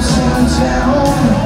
down, down.